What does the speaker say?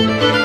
Música